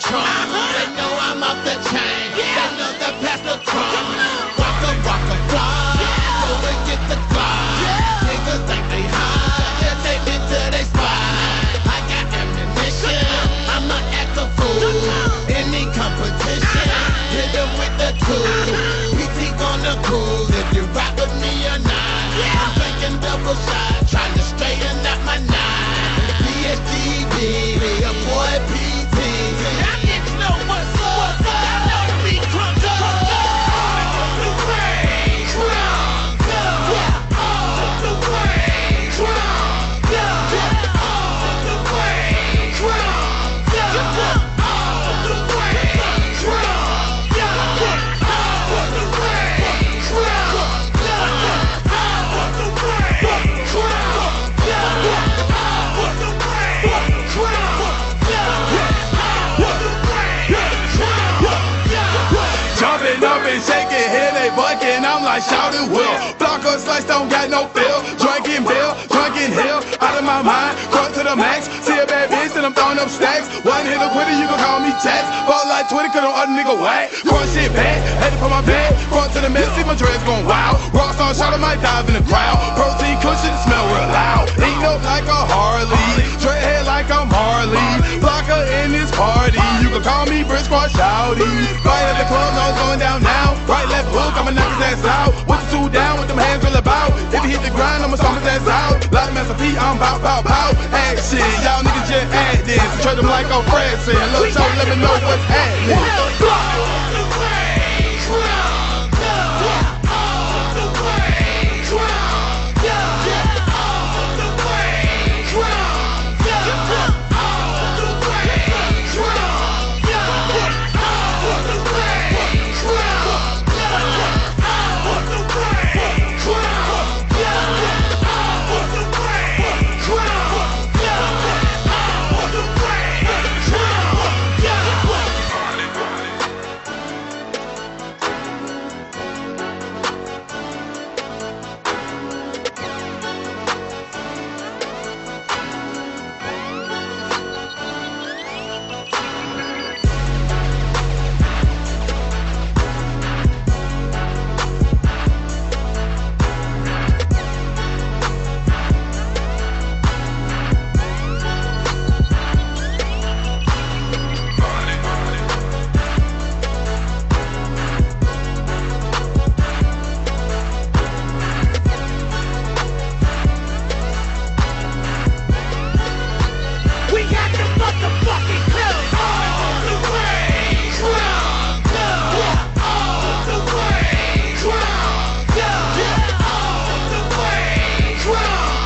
Trump. Uh-huh. They know I'm up the chain. Yeah. They know the Pastor Trump. Rocker, rocker, fly. Yeah. Go and get the glide. Yeah. Niggas think they high. Yeah, they into they spy. I got ammunition. I'm an act a fool. Any competition. Hit them with the tool. PT gonna cool if you rock with me or not. Yeah. I'm thinking double shot. Trying to straighten out my nine. PSGD. I shouted will. Block or slice, don't got no feel. Drinking bill, drinking hill, out of my mind, crunk to the max. See a bad bitch, then I'm throwing up stacks. One hit a quitter, you can call me tax. Fuck like 20, cause no other nigga whack. Crunk shit back, had put my bed. Crunk to the mess, see my dreads going wild. Rockstar shot, I might dive in the crowd. Protein cushion, smell real loud. Ain't no like a Harley. Straight head like I'm Harley. Blocker in this party. You can call me Brick Squad Shouty going down now. Right, left hook, I'ma knock his ass out. With the two down, with them hands all about? If he hit the grind, I'ma stomp his ass out. Like master P, I'm bow, bow, bow. Action, y'all niggas just add this. Treat them like I'm Fred said. Look, so let me know what's happening. Hell,